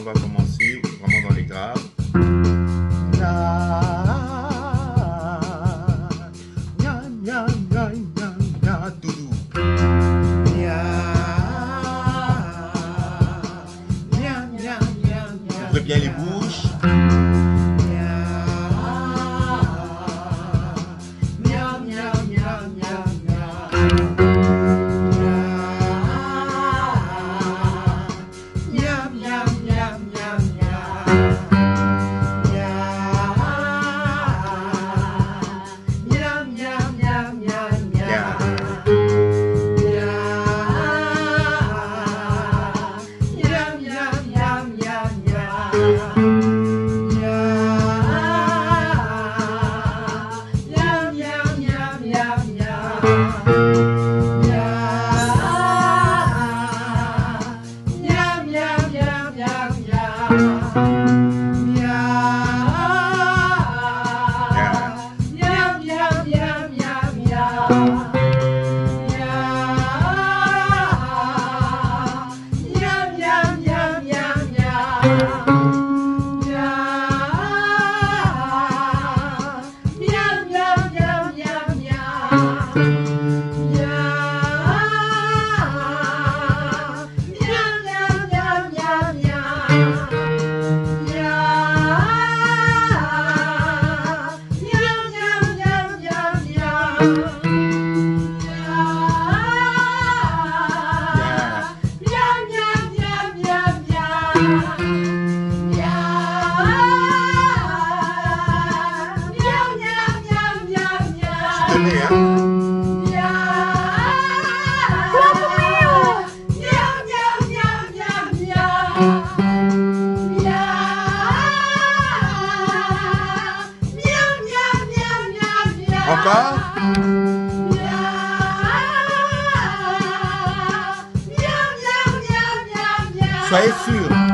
não vai tomar Thank you. Encore? Soyez sûr.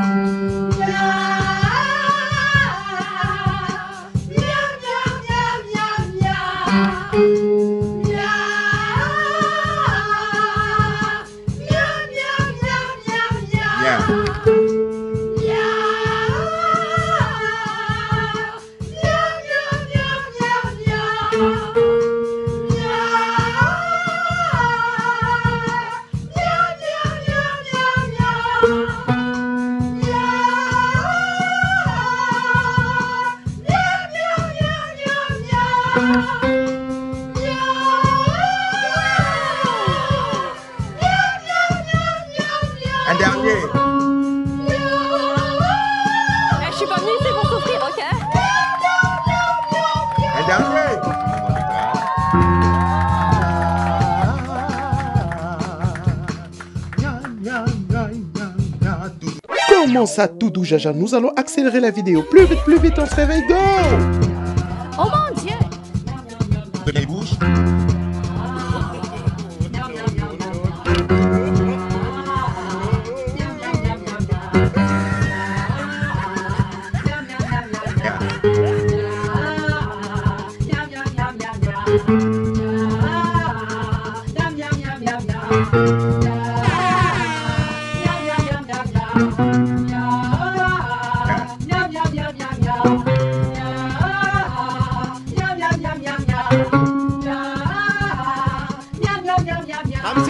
Comment ça, tout doux, Jaja Nous allons accélérer la vidéo. Plus vite, plus vite, on se réveille. Go Oh mon dieu! Les bouches.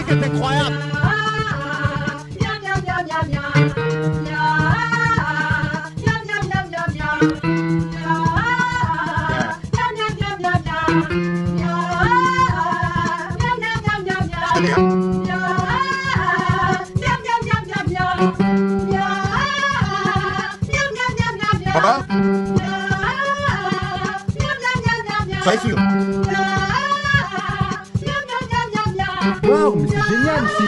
Musique est incroyable. Waouh, mais c'est génial ici.